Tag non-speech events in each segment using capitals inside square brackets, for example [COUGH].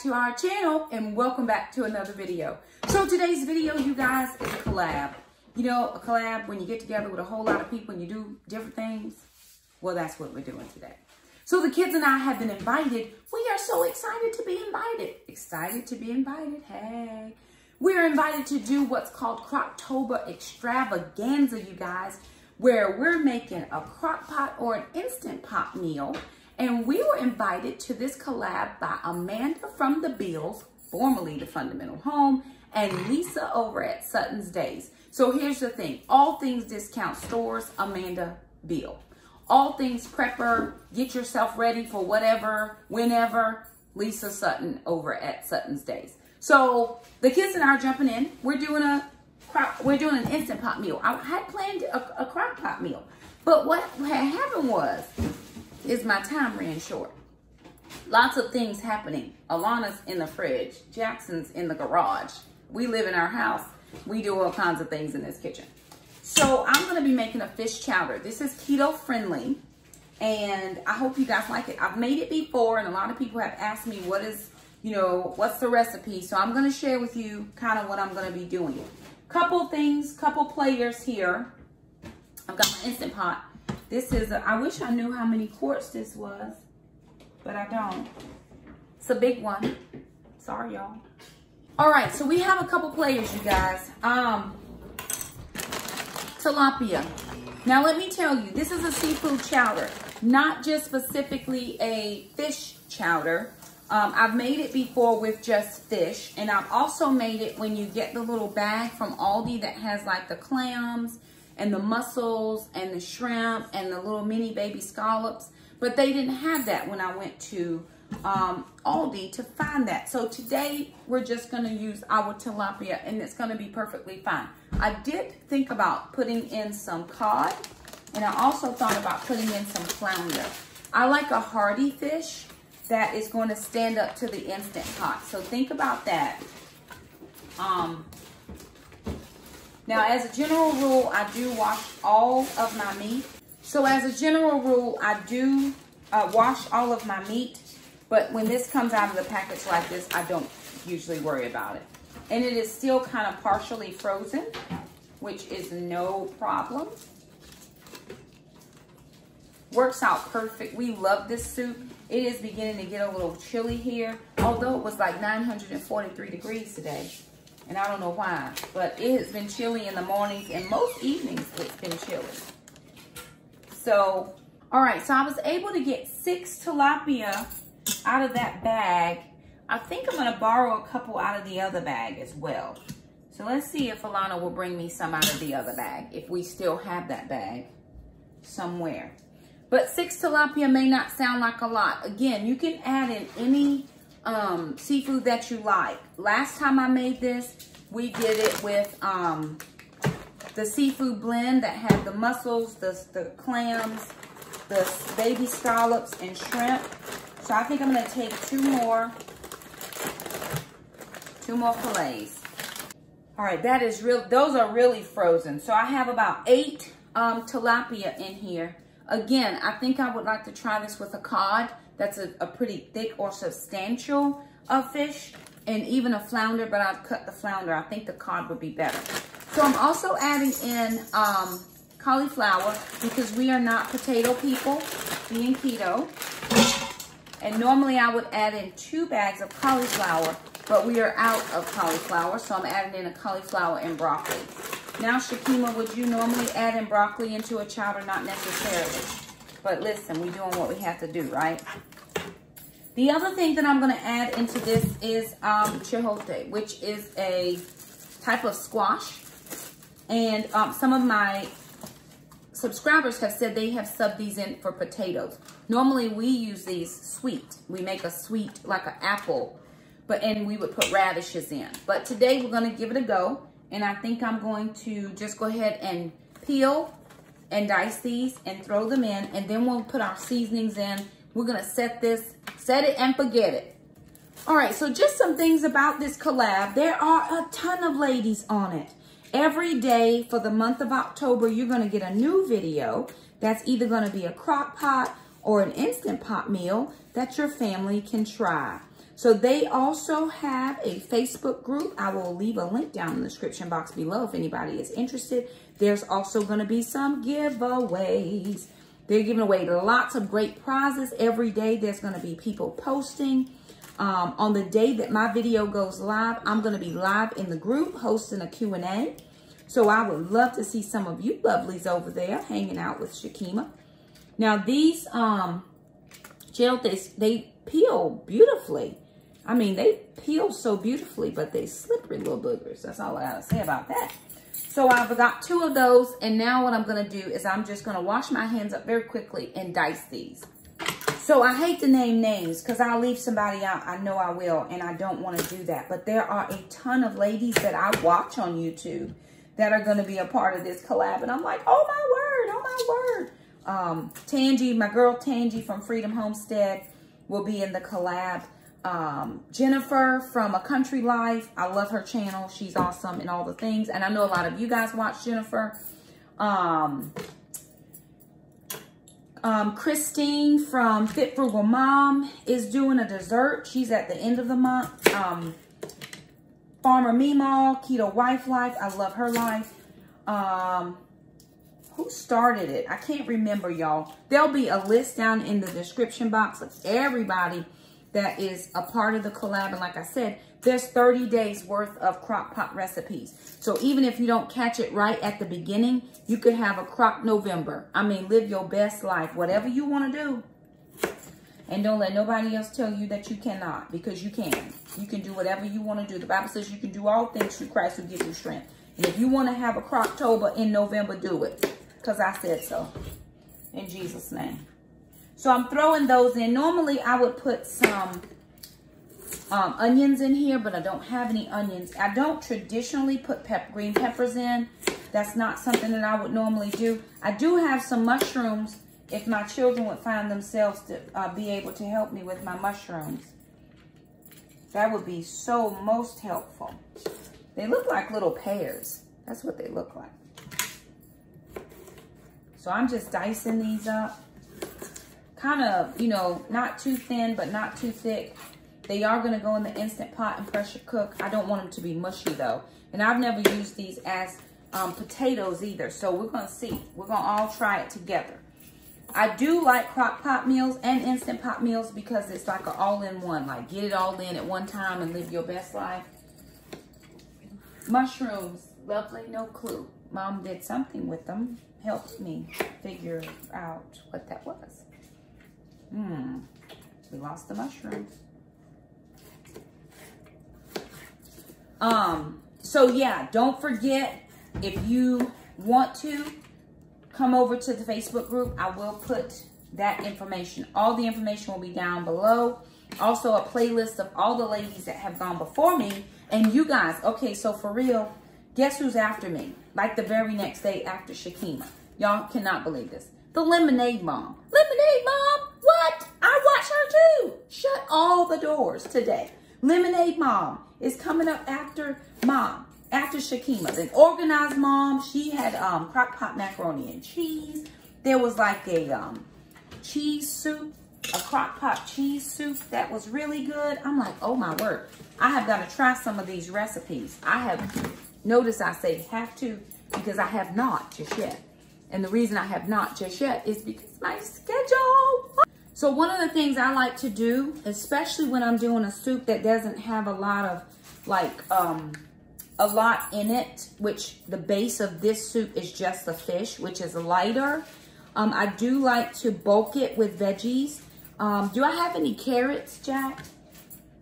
to our channel and welcome back to another video. So today's video, you guys, is a collab. You know, a collab, when you get together with a whole lot of people and you do different things, well, that's what we're doing today. So the kids and I have been invited. We are so excited to be invited. Excited to be invited, hey. We're invited to do what's called Croctober Extravaganza, you guys, where we're making a crock pot or an Instant Pot meal and we were invited to this collab by Amanda from the Bealles, formerly the Fundamental Home, and Leisa over at Suttons Daze. So here's the thing. All things discount stores, Amanda Bealle. All things prepper, get yourself ready for whatever, whenever, Leisa Sutton over at Suttons Daze. So the kids and I are jumping in. We're doing a we're doing an instant pot meal. I had planned a, a crock pot meal, but what had happened was is my time ran short. Lots of things happening. Alana's in the fridge. Jackson's in the garage. We live in our house. We do all kinds of things in this kitchen. So I'm going to be making a fish chowder. This is keto friendly. And I hope you guys like it. I've made it before and a lot of people have asked me what is, you know, what's the recipe. So I'm going to share with you kind of what I'm going to be doing. Couple things, couple players here. I've got my Instant Pot. This is, a, I wish I knew how many quarts this was, but I don't. It's a big one. Sorry, y'all. All right, so we have a couple players, you guys. Um, tilapia. Now, let me tell you, this is a seafood chowder, not just specifically a fish chowder. Um, I've made it before with just fish, and I've also made it when you get the little bag from Aldi that has like the clams and the mussels and the shrimp and the little mini baby scallops. But they didn't have that when I went to um, Aldi to find that. So today we're just gonna use our tilapia and it's gonna be perfectly fine. I did think about putting in some cod and I also thought about putting in some flounder. I like a hardy fish that is going to stand up to the Instant Pot. So think about that. Um, now, as a general rule, I do wash all of my meat. So as a general rule, I do uh, wash all of my meat. But when this comes out of the package like this, I don't usually worry about it. And it is still kind of partially frozen, which is no problem. Works out perfect. We love this soup. It is beginning to get a little chilly here, although it was like 943 degrees today and I don't know why, but it has been chilly in the mornings and most evenings it's been chilly. So, all right, so I was able to get six tilapia out of that bag. I think I'm gonna borrow a couple out of the other bag as well. So let's see if Alana will bring me some out of the other bag, if we still have that bag somewhere. But six tilapia may not sound like a lot. Again, you can add in any um, seafood that you like. Last time I made this, we did it with um, the seafood blend that had the mussels, the, the clams, the baby scallops, and shrimp. So I think I'm going to take two more, two more fillets. All right, that is real. Those are really frozen. So I have about eight um, tilapia in here. Again, I think I would like to try this with a cod that's a, a pretty thick or substantial uh, fish and even a flounder, but I've cut the flounder. I think the cod would be better. So I'm also adding in um, cauliflower because we are not potato people, being keto. And normally I would add in two bags of cauliflower, but we are out of cauliflower, so I'm adding in a cauliflower and broccoli. Now, Shakima, would you normally add in broccoli into a chowder? Not necessarily. But listen, we're doing what we have to do, right? The other thing that I'm going to add into this is um, which is a type of squash. And um, some of my subscribers have said they have subbed these in for potatoes. Normally, we use these sweet. We make a sweet, like an apple, but and we would put radishes in. But today, we're going to give it a go. And I think I'm going to just go ahead and peel and dice these and throw them in. And then we'll put our seasonings in. We're to set this, set it and forget it. All right, so just some things about this collab. There are a ton of ladies on it. Every day for the month of October, you're to get a new video that's either to be a crock pot or an Instant Pot meal that your family can try. So they also have a Facebook group. I will leave a link down in the description box below if anybody is interested. There's also going to be some giveaways. They're giving away lots of great prizes every day. There's going to be people posting. Um, on the day that my video goes live, I'm going to be live in the group hosting a Q&A. So I would love to see some of you lovelies over there hanging out with Shakima. Now these um, gel, they, they peel beautifully. I mean, they peel so beautifully, but they slippery little boogers. That's all I gotta say about that. So I've got two of those, and now what I'm gonna do is I'm just gonna wash my hands up very quickly and dice these. So I hate to name names because I'll leave somebody out. I know I will, and I don't want to do that. But there are a ton of ladies that I watch on YouTube that are going to be a part of this collab. And I'm like, oh my word, oh my word. Um, my girl Tangi from Freedom Homestead will be in the collab. Um, Jennifer from A Country Life. I love her channel. She's awesome and all the things. And I know a lot of you guys watch Jennifer. Um, um, Christine from Fit Frugal Mom is doing a dessert. She's at the end of the month. Um, Farmer Meemaw, Keto Wife Life. I love her life. Um, who started it? I can't remember, y'all. There'll be a list down in the description box of everybody that is a part of the collab. And like I said, there's 30 days worth of crock pot recipes. So even if you don't catch it right at the beginning, you could have a crock November. I mean, live your best life. Whatever you want to do, and don't let nobody else tell you that you cannot because you can. You can do whatever you want to do. The Bible says you can do all things through Christ who gives you strength. And if you want to have a Croctober in November, do it. Because I said so. In Jesus' name. So I'm throwing those in. Normally I would put some um, onions in here, but I don't have any onions. I don't traditionally put pep green peppers in. That's not something that I would normally do. I do have some mushrooms if my children would find themselves to uh, be able to help me with my mushrooms. That would be so most helpful. They look like little pears. That's what they look like. So I'm just dicing these up. Kind of, you know, not too thin, but not too thick. They are going to go in the Instant Pot and pressure cook. I don't want them to be mushy, though. And I've never used these as um, potatoes either. So we're going to see. We're going to all try it together. I do like crock pot meals and instant pot meals because it's like an all-in-one. Like get it all in at one time and live your best life. Mushrooms, lovely, no clue. Mom did something with them. Helped me figure out what that was. Hmm, we lost the mushrooms. Um, so yeah, don't forget if you want to come over to the Facebook group. I will put that information. All the information will be down below. Also a playlist of all the ladies that have gone before me. And you guys, okay, so for real, guess who's after me? Like the very next day after Shakima. Y'all cannot believe this. The Lemonade Mom. Lemonade Mom? Shut all the doors today. Lemonade Mom is coming up after Mom after Shakima, an organized mom, she had um, crock pot macaroni and cheese. There was like a um, cheese soup, a crock pot cheese soup that was really good. I'm like, oh my word. I have got to try some of these recipes. I have, noticed I say have to because I have not just yet. And the reason I have not just yet is because my schedule. So one of the things I like to do, especially when I'm doing a soup that doesn't have a lot of like, um, a lot in it, which the base of this soup is just the fish, which is lighter. Um, I do like to bulk it with veggies. Um, do I have any carrots, Jack?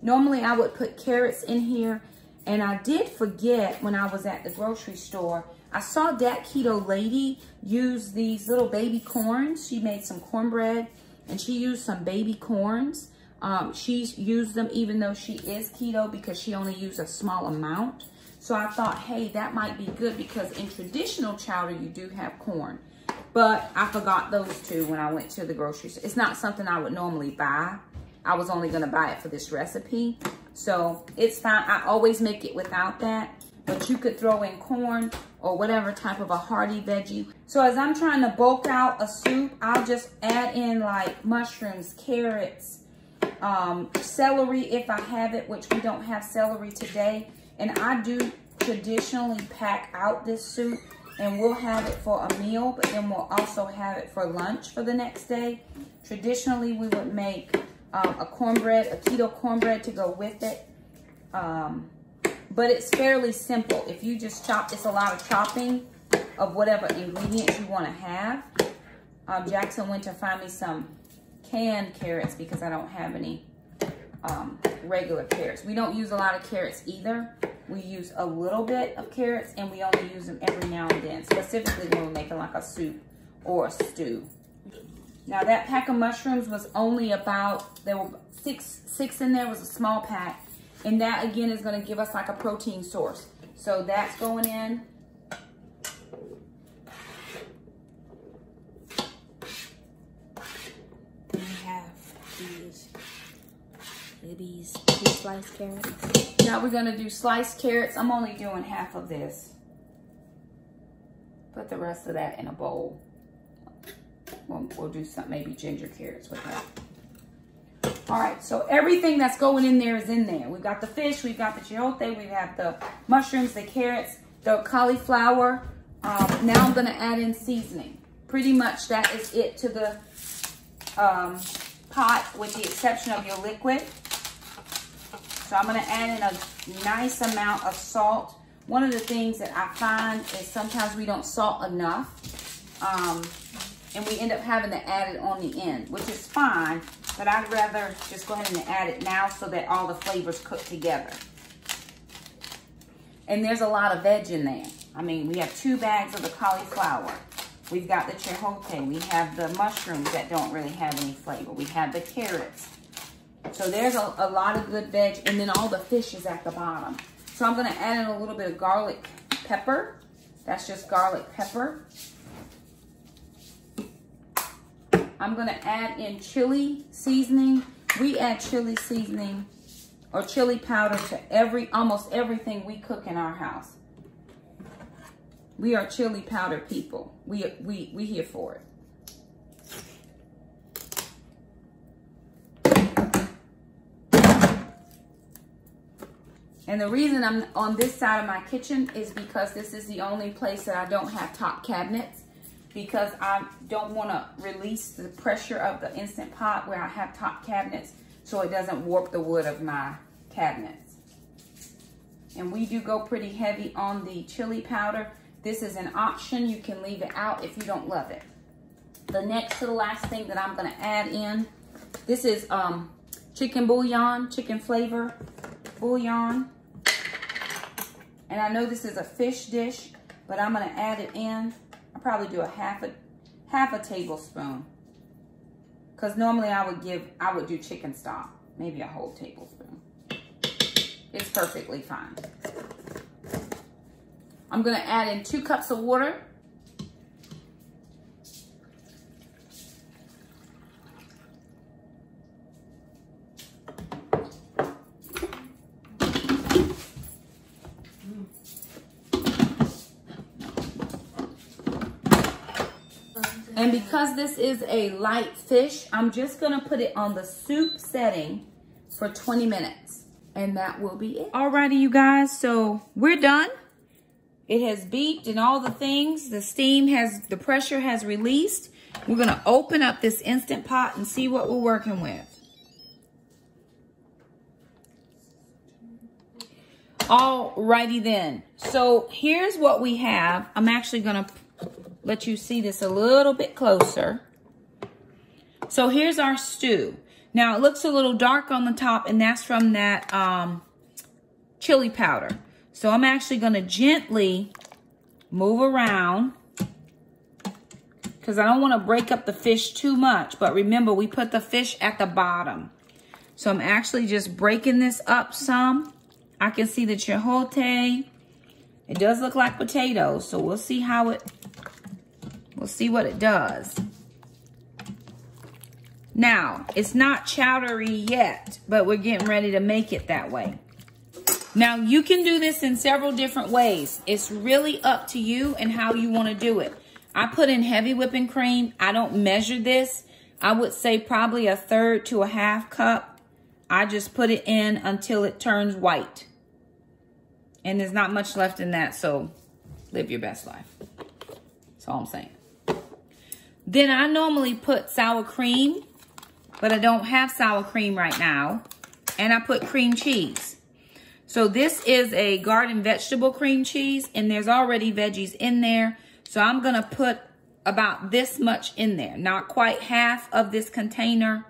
Normally I would put carrots in here. And I did forget when I was at the grocery store, I saw that keto lady use these little baby corns. She made some cornbread and she used some baby corns. Um, she's used them even though she is keto because she only used a small amount. So I thought, hey, that might be good because in traditional chowder, you do have corn. But I forgot those two when I went to the grocery store. It's not something I would normally buy. I was only gonna buy it for this recipe. So it's fine, I always make it without that. But you could throw in corn or whatever type of a hearty veggie. So as I'm trying to bulk out a soup, I'll just add in like mushrooms, carrots, um, celery if I have it, which we don't have celery today. And I do traditionally pack out this soup and we'll have it for a meal, but then we'll also have it for lunch for the next day. Traditionally, we would make um, a cornbread, a keto cornbread to go with it. Um, but it's fairly simple. If you just chop, it's a lot of chopping of whatever ingredients you want to have. Um, Jackson went to find me some canned carrots because I don't have any um, regular carrots. We don't use a lot of carrots either. We use a little bit of carrots and we only use them every now and then, specifically when we're making like a soup or a stew. Now that pack of mushrooms was only about, there were six, six in there, was a small pack. And that again is gonna give us like a protein source. So that's going in. We have these, these, these sliced carrots. Now we're gonna do sliced carrots. I'm only doing half of this. Put the rest of that in a bowl. We'll, we'll do some, maybe ginger carrots with that. All right, so everything that's going in there is in there. We've got the fish, we've got the chayote, we have the mushrooms, the carrots, the cauliflower. Um, now I'm gonna add in seasoning. Pretty much that is it to the um, pot with the exception of your liquid. So I'm gonna add in a nice amount of salt. One of the things that I find is sometimes we don't salt enough. Um, and we end up having to add it on the end, which is fine, but I'd rather just go ahead and add it now so that all the flavors cook together. And there's a lot of veg in there. I mean, we have two bags of the cauliflower. We've got the chayote. We have the mushrooms that don't really have any flavor. We have the carrots. So there's a, a lot of good veg. And then all the fish is at the bottom. So I'm going to add in a little bit of garlic pepper. That's just garlic pepper. I'm going to add in chili seasoning. We add chili seasoning or chili powder to every almost everything we cook in our house. We are chili powder people. We we we here for it. And the reason I'm on this side of my kitchen is because this is the only place that I don't have top cabinets because I don't want to release the pressure of the Instant Pot where I have top cabinets so it doesn't warp the wood of my cabinets. And we do go pretty heavy on the chili powder. This is an option. You can leave it out if you don't love it. The next to the last thing that I'm going to add in, this is um, chicken bouillon, chicken flavor bouillon. And I know this is a fish dish, but I'm going to add it in probably do a half a half a tablespoon. Because normally I would give, I would do chicken stock. Maybe a whole tablespoon. It's perfectly fine. I'm going to add in two cups of water. And because this is a light fish, I'm just gonna put it on the soup setting for 20 minutes. And that will be it. Alrighty, you guys, so we're done. It has beeped and all the things. The steam has, the pressure has released. We're gonna open up this Instant Pot and see what we're working with. Alrighty then. So here's what we have. I'm actually gonna let you see this a little bit closer. So here's our stew. Now it looks a little dark on the top and that's from that um, chili powder. So I'm actually gonna gently move around because I don't wanna break up the fish too much. But remember, we put the fish at the bottom. So I'm actually just breaking this up some. I can see the chayote. It does look like potatoes, so we'll see how it We'll see what it does. Now, it's not chowdery yet, but we're getting ready to make it that way. Now, you can do this in several different ways. It's really up to you and how you want to do it. I put in heavy whipping cream. I don't measure this. I would say probably a third to a half cup I just put it in until it turns white. And there's not much left in that, so live your best life. That's all I'm saying. Then I normally put sour cream, but I don't have sour cream right now. And I put cream cheese. So this is a garden vegetable cream cheese, and there's already veggies in there. So I'm going to put about this much in there. Not quite half of this container.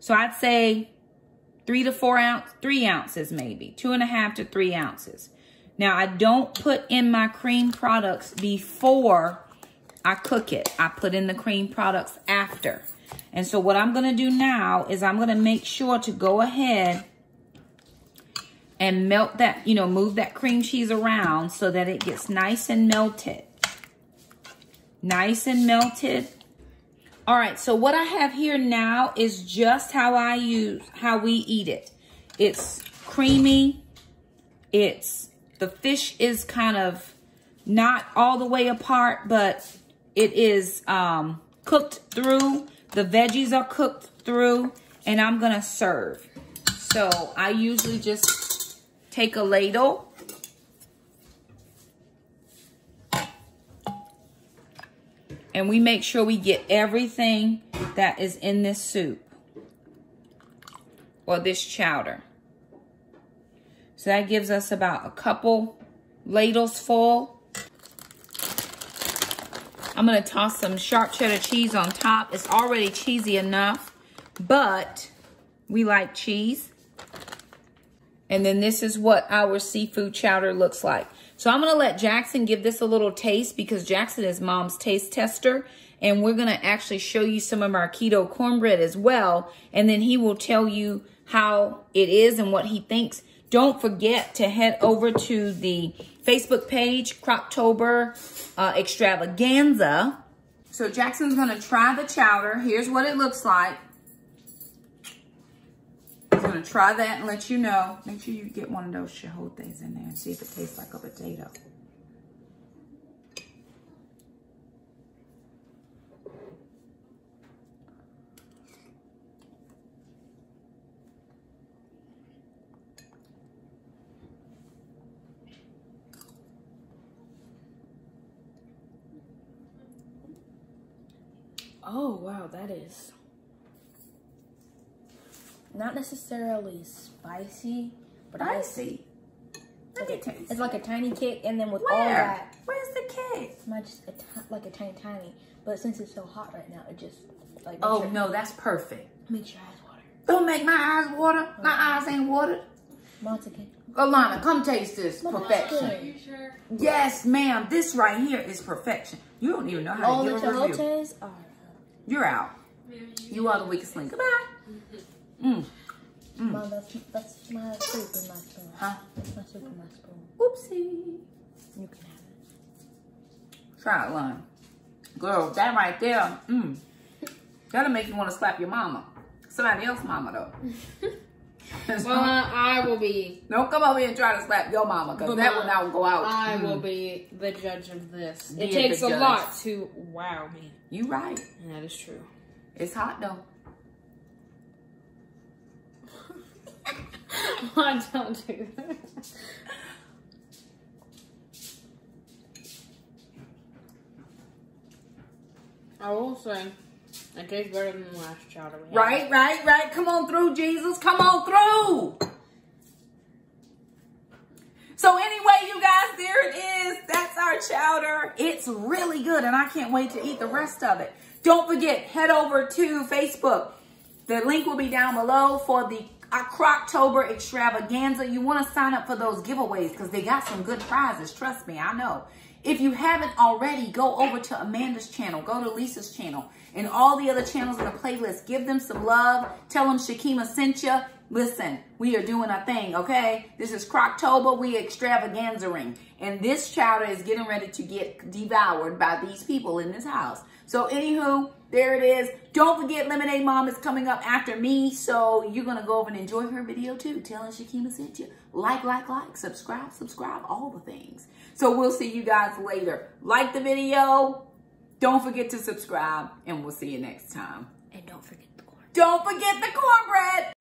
So I'd say three to four ounce, three ounces maybe. Two and a half to three ounces. Now I don't put in my cream products before I cook it. I put in the cream products after. And so what I'm going to do now is I'm going to make sure to go ahead and melt that, you know, move that cream cheese around so that it gets nice and melted. Nice and melted. All right, so what I have here now is just how I use, how we eat it. It's creamy. It's, the fish is kind of not all the way apart, but it is um, cooked through. The veggies are cooked through, and I'm gonna serve. So I usually just take a ladle And we make sure we get everything that is in this soup or this chowder. So that gives us about a couple ladles full. I'm going to toss some sharp cheddar cheese on top. It's already cheesy enough, but we like cheese. And then this is what our seafood chowder looks like. So I'm going to let Jackson give this a little taste because Jackson is mom's taste tester. And we're going to actually show you some of our keto cornbread as well. And then he will tell you how it is and what he thinks. Don't forget to head over to the Facebook page, Croctober uh, Extravaganza. So Jackson's to try the chowder. Here's what it looks like. Going to try that and let you know. Make sure you get one of those chipotes in there and see if it tastes like a potato. Oh, wow, that is not necessarily spicy, but spicy. Like a, it's like a tiny kick, and then with Where? all that, where's the kick? Not just a like a tiny, tiny. But since it's so hot right now, it just like. Oh sure, no, that's perfect. Make your eyes water. Don't make my eyes water. My eyes ain't watered. Once again. Alana, come taste this perfection. Are you sure? Yes, ma'am. This right here is perfection. You don't even know how All to the give a review. chipotes are. You're out. You are the weakest link. Goodbye. Mm. Mm. Mom, that's, that's my soup in my spoon. Huh? That's my soup in my spoon. Oopsie. You can have it. Try it, Lon. Girl, that right there, mm. That'll make you want to slap your mama. Somebody else's mama, though. [LAUGHS] Well, I will be. Don't come over here and try to slap your mama, because that will not go out. I Mm. will be the judge of this. Be it takes a lot to wow me. You right. And that is true. It's hot, though. [LAUGHS] I don't do that. [LAUGHS] I will say, it tastes better than the last chowder we had. Right, right, right. Come on through, Jesus. Come on through. So anyway, you guys, there it is. That's our chowder. It's really good, and I can't wait to eat the rest of it. Don't forget, head over to Facebook. The link will be down below for the uh, Croctober extravaganza. You want to sign up for those giveaways because they got some good prizes. Trust me, I know. If you haven't already, go over to Amanda's channel. Go to Leisa's channel and all the other channels in the playlist. Give them some love. Tell them Shakima sent you. Listen, we are doing our thing, okay? This is Croctober. We extravaganzaing. And this chowder is getting ready to get devoured by these people in this house. So anywho, there it is. Don't forget Lemonade Mom is coming up after me. So you're going to go over and enjoy her video too. Tell her Shakima sent you. Like, like, like. Subscribe, subscribe. All the things. So we'll see you guys later. Like the video. Don't forget to subscribe. And we'll see you next time. And don't forget the corn. Don't forget the corn.